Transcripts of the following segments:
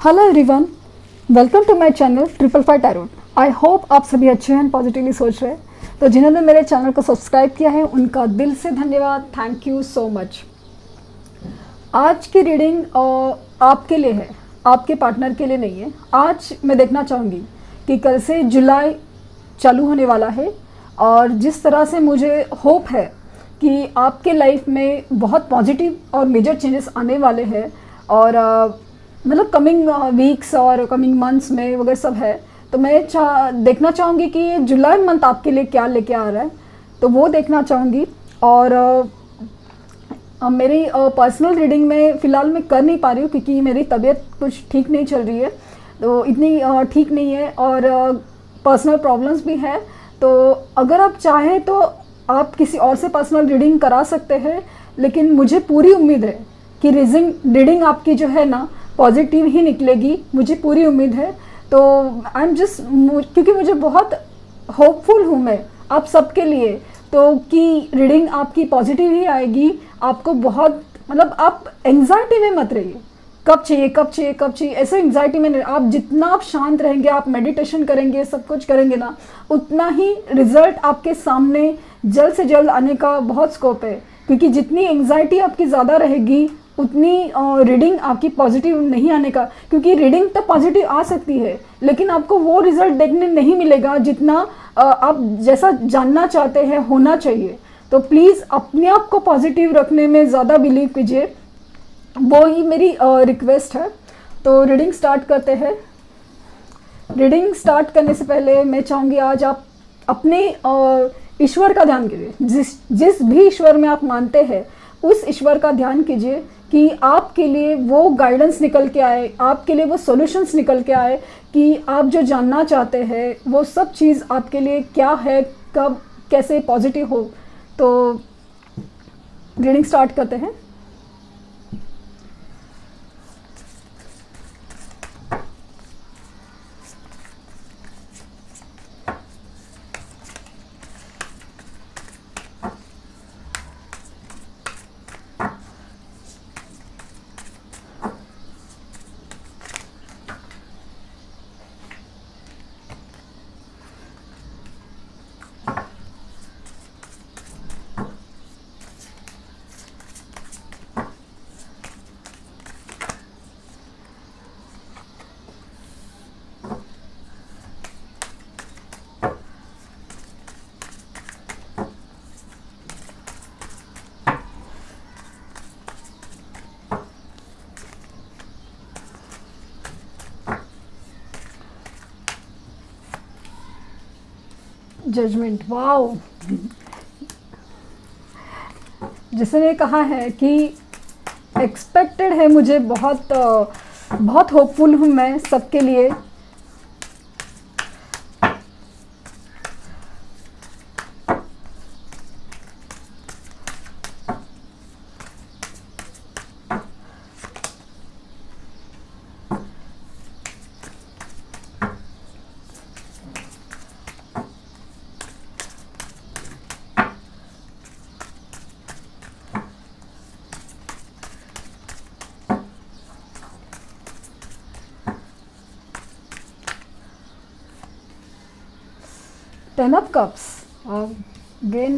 Hello everyone welcome to my channel triple five tarot I hope आप सभी अच्छे हैं पॉजिटिवली सोच रहे हैं। तो जिन्होंने मेरे चैनल को सब्सक्राइब किया है, उनका दिल से धन्यवाद। थैंक यू सो मच आज की रीडिंग आपके लिए है, आपके पार्टनर के लिए नहीं है। आज मैं देखना चाहूँगी कि कल से जुलाई चालू होने वाला है और जिस तरह से मुझे होप है कि आपके लाइफ में बहुत पॉजिटिव और मेजर चेंजेस आने वाले हैं और मतलब कमिंग वीक्स और कमिंग मंथ्स में वगैरह सब है। तो मैं चाह देखना चाहूँगी कि जुलाई मंथ आपके लिए क्या लेके आ रहा है। तो वो देखना चाहूँगी। और अ, अ, मेरी पर्सनल रीडिंग में फ़िलहाल मैं कर नहीं पा रही हूँ क्योंकि मेरी तबीयत कुछ ठीक नहीं चल रही है। तो इतनी ठीक नहीं है और पर्सनल प्रॉब्लम्स भी हैं। तो अगर आप चाहें तो आप किसी और से पर्सनल रीडिंग करा सकते हैं लेकिन मुझे पूरी उम्मीद है कि रीडिंग रीडिंग आपकी जो है ना पॉजिटिव ही निकलेगी, मुझे पूरी उम्मीद है। तो आई एम जस्ट क्योंकि मुझे बहुत होपफुल हूँ मैं, आप सबके लिए। तो कि रीडिंग आपकी पॉजिटिव ही आएगी, आपको बहुत मतलब आप एंजाइटी में मत रहिए। कब चाहिए कब चाहिए कब चाहिए, ऐसे एंजाइटी में आप जितना आप शांत रहेंगे, आप मेडिटेशन करेंगे, सब कुछ करेंगे ना, उतना ही रिज़ल्ट आपके सामने जल्द से जल्द आने का बहुत स्कोप है। क्योंकि जितनी एंजाइटी आपकी ज़्यादा रहेगी उतनी रीडिंग आपकी पॉजिटिव नहीं आने का, क्योंकि रीडिंग तो पॉजिटिव आ सकती है, लेकिन आपको वो रिज़ल्ट देखने नहीं मिलेगा जितना आप जैसा जानना चाहते हैं, होना चाहिए। तो प्लीज़ अपने आप को पॉजिटिव रखने में ज़्यादा बिलीव कीजिए। वो ही मेरी रिक्वेस्ट है। तो रीडिंग स्टार्ट करते हैं। रीडिंग स्टार्ट करने से पहले मैं चाहूँगी आज आप अपने ईश्वर का ध्यान कीजिए। जिस जिस भी ईश्वर में आप मानते हैं, उस ईश्वर का ध्यान कीजिए। कि आपके लिए वो गाइडेंस निकल के आए, आपके लिए वो सॉल्यूशंस निकल के आए कि आप जो जानना चाहते हैं, वो सब चीज़ आपके लिए क्या है, कब, कैसे पॉजिटिव हो। तो रीडिंग स्टार्ट करते हैं। जजमेंट वाओ जिसने कहा है कि एक्सपेक्टेड है मुझे, बहुत बहुत होपफुल हूँ मैं सबके लिए। Ten of cups again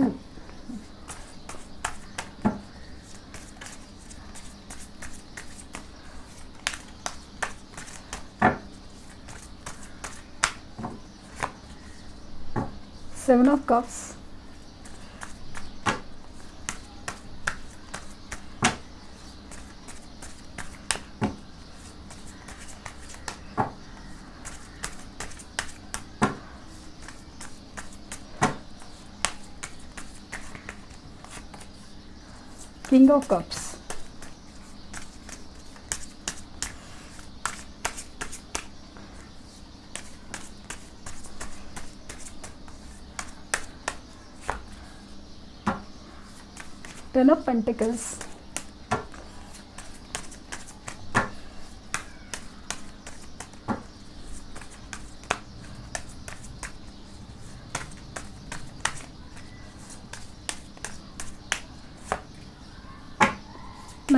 seven of cups fingercups. Ten of Pentacles.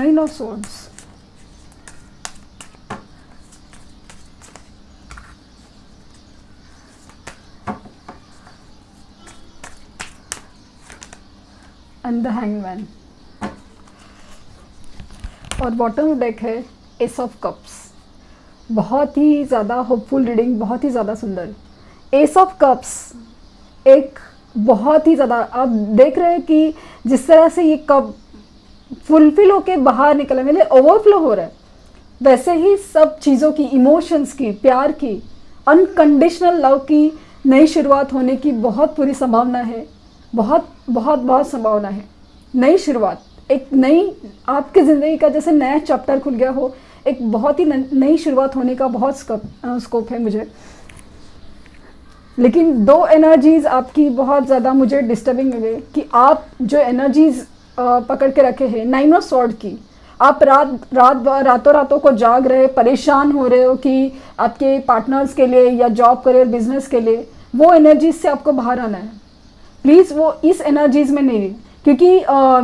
nine of swords and the hangman. और बॉटम डेक है एस ऑफ़ कप्स बहुत ही ज़्यादा होपफुल रीडिंग बहुत ही ज़्यादा सुंदर. एस ऑफ़ कप्स एक बहुत ही ज़्यादा, आप देख रहे हैं कि जिस तरह से ये कप फुलफिल होके बाहर निकल है मतलब ओवरफ्लो हो रहा है। वैसे ही सब चीज़ों की इमोशंस की, प्यार की अनकंडीशनल लव की नई शुरुआत होने की बहुत पूरी संभावना है। बहुत बहुत बहुत संभावना है। नई शुरुआत, एक नई, आपकी ज़िंदगी का जैसे नया चैप्टर खुल गया हो, एक बहुत ही नई शुरुआत होने का बहुत स्कोप है मुझे। लेकिन दो एनर्जीज आपकी बहुत ज़्यादा मुझे डिस्टर्बिंग लगे कि आप जो एनर्जीज पकड़ के रखे हैं। नाइन सॉर्ड की। आप रात रात रातों रातों को जाग रहे परेशान हो रहे हो कि आपके पार्टनर्स के लिए या जॉब करियर बिज़नेस के लिए वो एनर्जीज से आपको बाहर आना है। प्लीज़ वो इस एनर्जीज में नहीं क्योंकि आ,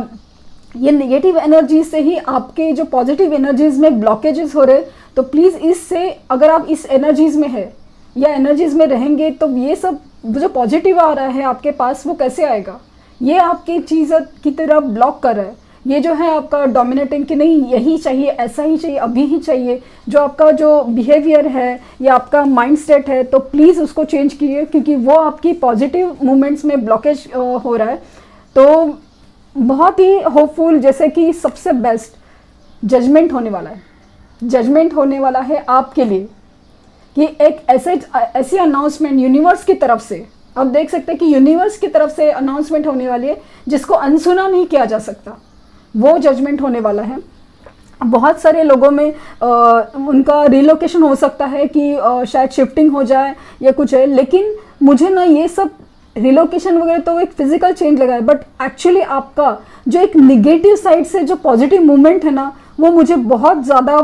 ये नेगेटिव एनर्जीज से ही आपके जो पॉजिटिव एनर्जीज में ब्लॉकेजेस हो रहे तो प्लीज़ इससे अगर आप इस एनर्जीज में है या एनर्जीज में रहेंगे तो ये सब जो पॉजिटिव आ रहा है आपके पास वो कैसे आएगा? ये आपकी चीज़ की तरह ब्लॉक कर रहा है। ये जो है आपका डोमिनेटिंग कि नहीं, यही चाहिए, ऐसा ही चाहिए, अभी ही चाहिए। जो आपका जो बिहेवियर है या आपका माइंड सेट है तो प्लीज़ उसको चेंज कीजिए, क्योंकि वो आपकी पॉजिटिव मूवमेंट्स में ब्लॉकेज हो रहा है। तो बहुत ही होपफुल जैसे कि सबसे बेस्ट जजमेंट होने वाला है। जजमेंट होने वाला है आपके लिए कि एक ऐसे, ऐसी अनाउंसमेंट यूनिवर्स की तरफ़ से आप देख सकते हैं कि यूनिवर्स की तरफ़ से अनाउंसमेंट होने वाली है जिसको अनसुना नहीं किया जा सकता। वो जजमेंट होने वाला है। बहुत सारे लोगों में आ, उनका रिलोकेशन हो सकता है कि आ, शायद शिफ्टिंग हो जाए या कुछ है लेकिन मुझे ना ये सब रिलोकेशन वगैरह तो एक फ़िज़िकल चेंज लगा है बट एक्चुअली आपका जो एक निगेटिव साइड से जो पॉजिटिव मूवमेंट है ना वो मुझे बहुत ज़्यादा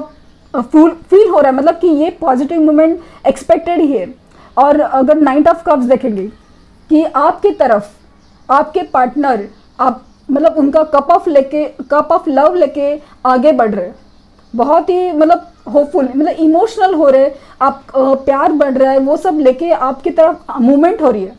फूल फील हो रहा है। मतलब कि ये पॉजिटिव मूवमेंट एक्सपेक्टेड ही है। और अगर नाइट ऑफ़ कप्स देखेंगे कि आपकी तरफ़, आपके पार्टनर आप मतलब उनका कप ऑफ़ लेके कप ऑफ़ लव लेके आगे बढ़ रहे बहुत ही मतलब होपफुल मतलब इमोशनल हो रहे आप प्यार बढ़ रहा है, वो सब लेके आपकी तरफ़ मूवमेंट हो रही है।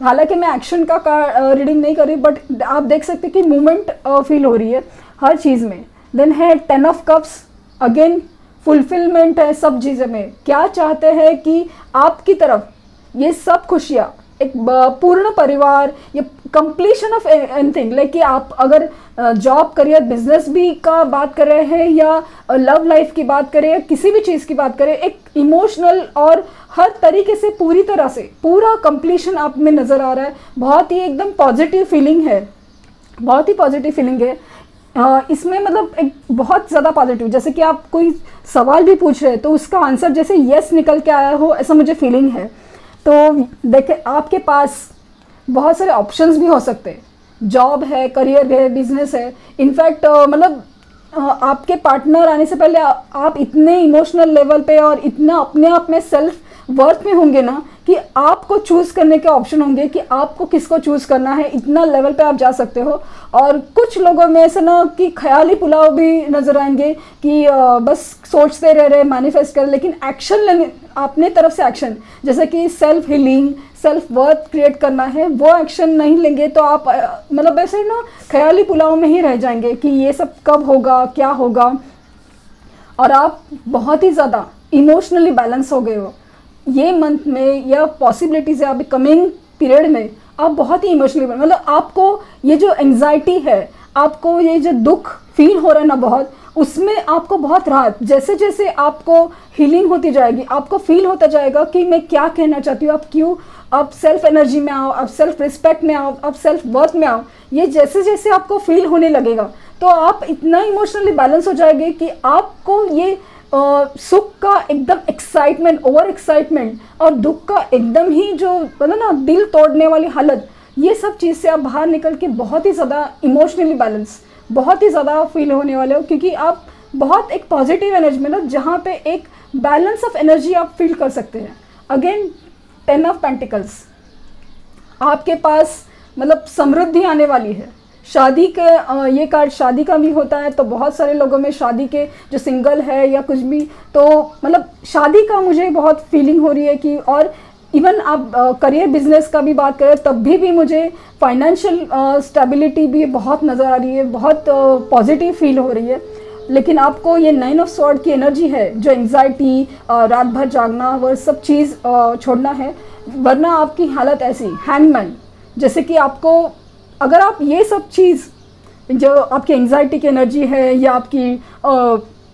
हालाँकि मैं एक्शन का रीडिंग नहीं कर रही बट आप देख सकते कि मूवमेंट फील हो रही है हर चीज़ में। देन है ten of cups again fulfilment है सब चीज़ें में। क्या चाहते हैं कि आपकी तरफ़ ये सब खुशियाँ, एक पूर्ण परिवार, ये कंप्लीशन ऑफ़ एनीथिंग लाइक कि आप अगर जॉब करियर बिज़नेस भी का बात कर रहे हैं या लव लाइफ की बात करें या किसी भी चीज़ की बात करें, एक इमोशनल और हर तरीके से पूरी तरह से, पूरा कंप्लीशन आप में नज़र आ रहा है। बहुत ही एकदम पॉजिटिव फीलिंग है। बहुत ही पॉजिटिव फीलिंग है। इसमें मतलब एक बहुत ज़्यादा पॉजिटिव जैसे कि आप कोई सवाल भी पूछ रहे हैं तो उसका आंसर जैसे यस निकल के आया हो, ऐसा मुझे फीलिंग है। तो देखे आपके पास बहुत सारे ऑप्शंस भी हो सकते हैं। जॉब है करियर है बिज़नेस है। इनफैक्ट मतलब आपके पार्टनर आने से पहले आप इतने इमोशनल लेवल पे और इतना अपने आप में सेल्फ वर्थ में होंगे ना, कि आपको चूज़ करने के ऑप्शन होंगे कि आपको किसको चूज़ करना है। इतना लेवल पे आप जा सकते हो। और कुछ लोगों में ऐसा ना कि ख्याली पुलाव भी नज़र आएँगे कि बस सोचते रह रहे मैनिफेस्ट कर लेकिन एक्शन लेने, अपने तरफ़ से एक्शन जैसे कि self healing self worth create करना है, वो एक्शन नहीं लेंगे तो आप मतलब ऐसे ना ख्याली पुलाव में ही रह जाएँगे कि ये सब कब होगा, क्या होगा। और आप बहुत ही ज़्यादा इमोशनली बैलेंस हो गए हो। ये मंथ में या पॉसिबिलिटीज है, अभी कमिंग पीरियड में आप बहुत ही इमोशनली बन। मतलब आपको ये जो एंजाइटी है, आपको ये जो दुख फील हो रहा है ना बहुत, उसमें आपको बहुत राहत। जैसे जैसे आपको हीलिंग होती जाएगी, आपको फील होता जाएगा कि मैं क्या कहना चाहती हूँ, आप क्यों, आप सेल्फ एनर्जी में आओ, आप सेल्फ रिस्पेक्ट में आओ, आप सेल्फ वर्थ में आओ, ये जैसे जैसे आपको फील होने लगेगा तो आप इतना इमोशनली बैलेंस हो जाएँगे कि आपको ये सुख का एकदम एक्साइटमेंट ओवर एक्साइटमेंट और दुख का एकदम ही जो मतलब ना, दिल तोड़ने वाली हालत, ये सब चीज़ से आप बाहर निकल के बहुत ही ज़्यादा इमोशनली बैलेंस बहुत ही ज़्यादा फील होने वाले हो, क्योंकि आप बहुत एक पॉजिटिव एनर्जी में ना, जहाँ पे एक बैलेंस ऑफ़ एनर्जी आप फील कर सकते हैं। अगेन टेन ऑफ़ पेंटिकल्स आपके पास मतलब समृद्धि आने वाली है। शादी के ये कार्ड शादी का भी होता है तो बहुत सारे लोगों में शादी के जो सिंगल है या कुछ भी तो मतलब शादी का मुझे बहुत फीलिंग हो रही है कि और इवन आप करियर बिज़नेस का भी बात करें, तब भी भी मुझे फाइनेंशियल स्टेबिलिटी भी बहुत नज़र आ रही है, बहुत पॉजिटिव फील हो रही है। लेकिन आपको ये नाइन ऑफ़ सॉर्ड की एनर्जी है, जो एंग्जाइटी रात भर जागना, वो सब चीज़ छोड़ना है, वरना आपकी हालत ऐसी हैंगमैन जैसे कि आपको अगर आप ये सब चीज़, जो आपकी एंग्जाइटी की एनर्जी है, या आपकी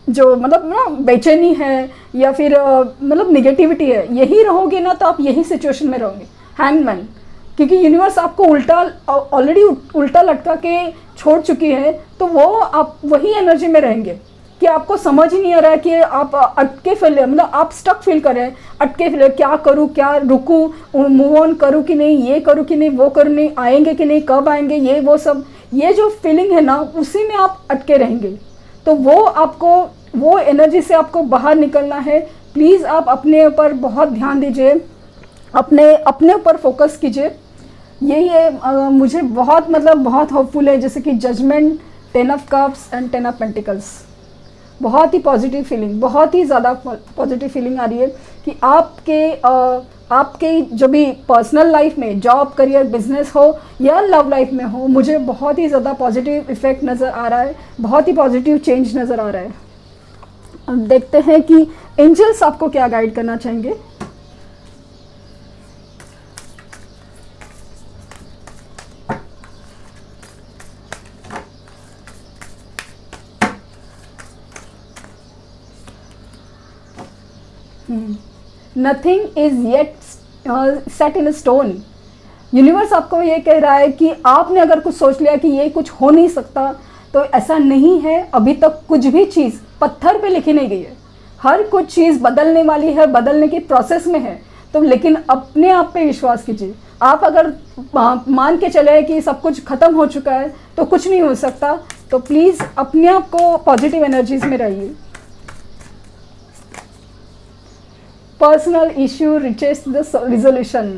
जो मतलब ना, बेचैनी है, या फिर मतलब निगेटिविटी है, यही रहोगे ना तो आप यही सिचुएशन में रहोगे। हैंगमैन क्योंकि यूनिवर्स आपको उल्टा ऑलरेडी उल्टा लटका के छोड़ चुकी है तो वो आप वही एनर्जी में रहेंगे। कि आपको समझ ही नहीं आ रहा है कि आप अटके फील मतलब आप स्टक फील कर रहे हैं। अटके फील क्या करूँ, क्या रुकूँ मूव ऑन करूँ कि नहीं, ये करूँ कि नहीं, वो करूँ नहीं, आएँगे कि नहीं, कब आएँगे, ये, वो सब। ये जो फीलिंग है ना, उसी में आप अटके रहेंगे। तो वो आपको, वो एनर्जी से आपको बाहर निकलना है। प्लीज़ आप अपने ऊपर बहुत ध्यान दीजिए। अपने अपने ऊपर फोकस कीजिए। यही है मुझे बहुत मतलब बहुत होपफुल है, जैसे कि judgement ten of cups and ten of pentacles बहुत ही पॉजिटिव फीलिंग बहुत ही ज़्यादा पॉजिटिव फीलिंग आ रही है कि आपके आ, आपके जो भी पर्सनल लाइफ में जॉब करियर बिज़नेस हो या लव लाइफ में हो मुझे बहुत ही ज़्यादा पॉजिटिव इफ़ेक्ट नज़र आ रहा है बहुत ही पॉजिटिव चेंज नज़र आ रहा है। देखते हैं कि एंजल्स आपको क्या गाइड करना चाहेंगे। Nothing is yet set in stone universe आपको ये कह रहा है कि आपने अगर कुछ सोच लिया कि ये कुछ हो नहीं सकता तो ऐसा नहीं है। अभी तक कुछ भी चीज़ पत्थर पे लिखी नहीं गई है। हर कुछ चीज़ बदलने वाली है, बदलने की प्रोसेस में है। तो लेकिन अपने आप पे विश्वास कीजिए। आप अगर मान के चले कि सब कुछ ख़त्म हो चुका है तो कुछ नहीं हो सकता। तो प्लीज़ अपने आप को पॉजिटिव एनर्जीज में रहिए। Personal issue reaches the resolution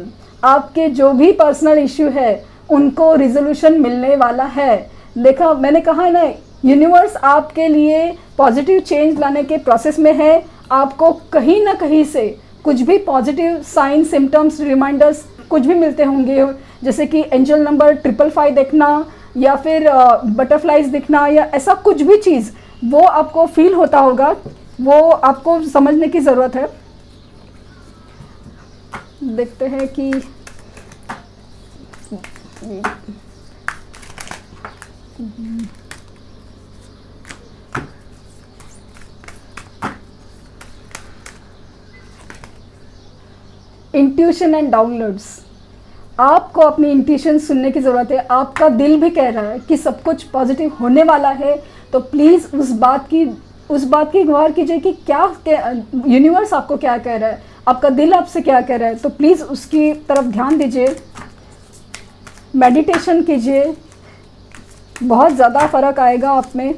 आपके जो भी पर्सनल इश्यू है, उनको रिजोल्यूशन मिलने वाला है। देखा, मैंने कहा ना यूनिवर्स आपके लिए पॉजिटिव चेंज लाने के प्रोसेस में है। आपको कहीं ना कहीं से कुछ भी पॉजिटिव साइन सिम्टम्स रिमाइंडर्स कुछ भी मिलते होंगे। जैसे कि एंजल नंबर ट्रिपल फाइव देखना, या फिर बटरफ्लाइज दिखना, या ऐसा कुछ भी चीज़, वो आपको फील होता होगा। वो आपको समझने की ज़रूरत है। देखते हैं कि इंट्यूशन एंड डाउनलोड्स आपको अपनी इंट्यूशन सुनने की ज़रूरत है। आपका दिल भी कह रहा है कि सब कुछ पॉजिटिव होने वाला है। तो प्लीज़ उस बात की, उस बात की गौर कीजिए कि क्या यूनिवर्स आपको क्या कह रहा है। आपका दिल आपसे क्या कह रहा है? तो प्लीज़ उसकी तरफ़ ध्यान दीजिए। मेडिटेशन कीजिए। बहुत ज़्यादा फ़र्क आएगा आप में।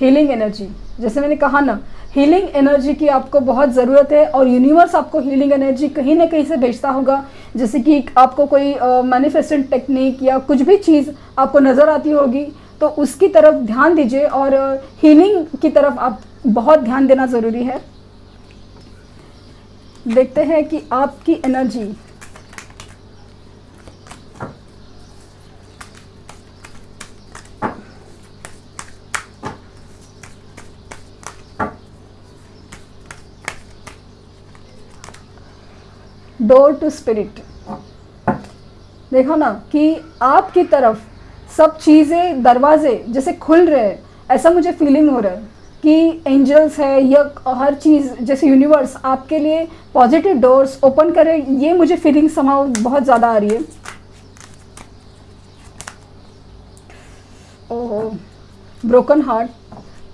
हीलिंग एनर्जी जैसे मैंने कहा ना हीलिंग एनर्जी की आपको बहुत ज़रूरत है और यूनिवर्स आपको हीलिंग एनर्जी कहीं ना कहीं से भेजता होगा। जैसे कि आपको कोई मैनिफेस्टेंट uh, टेक्निक या कुछ भी चीज़ आपको नज़र आती होगी तो उसकी तरफ़ ध्यान दीजिए और हीलिंग की तरफ़ आप बहुत ध्यान देना ज़रूरी है। देखते हैं कि आपकी एनर्जी डोर टू स्पिरिट देखो ना कि आपकी तरफ़ सब चीज़ें, दरवाजे जैसे खुल रहे हैं, ऐसा मुझे फीलिंग हो रहा है। कि एंजल्स है, या हर चीज़, जैसे यूनिवर्स, आपके लिए पॉजिटिव डोर्स ओपन करे, ये मुझे फीलिंग समाव बहुत ज़्यादा आ रही है। ओहो ब्रोकन हार्ट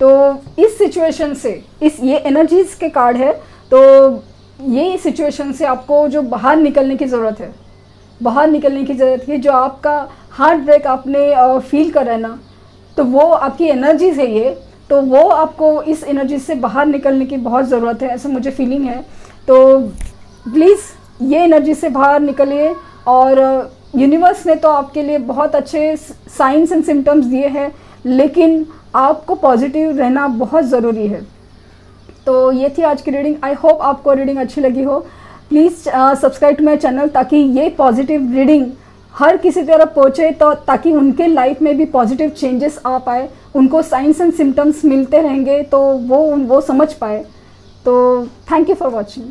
तो इस सिचुएशन से, इस, ये एनर्जीज के कार्ड है तो ये सिचुएशन से आपको जो बाहर निकलने की ज़रूरत है, बाहर निकलने की ज़रूरत है, जो आपका हार्ट ब्रेक आपने फील कर रहे ना तो वो आपकी एनर्जीज है ये तो वो आपको इस एनर्जी से बाहर निकलने की बहुत ज़रूरत है, ऐसा मुझे फीलिंग है। तो प्लीज़ ये एनर्जी से बाहर निकलिए और uh, यूनिवर्स ने तो आपके लिए बहुत अच्छे साइंस एंड सिम्टम्स दिए हैं, लेकिन आपको पॉजिटिव रहना बहुत ज़रूरी है। तो ये थी आज की रीडिंग आई होप आपको रीडिंग अच्छी लगी हो। Please subscribe to my channel ताकि ये पॉजिटिव रीडिंग हर किसी तरह पहुँचे तो ताकि उनके लाइफ में भी पॉजिटिव चेंजेस आ पाए। उनको साइंस एंड सिम्टम्स मिलते रहेंगे तो वो वो समझ पाए। तो थैंक यू फॉर वॉचिंग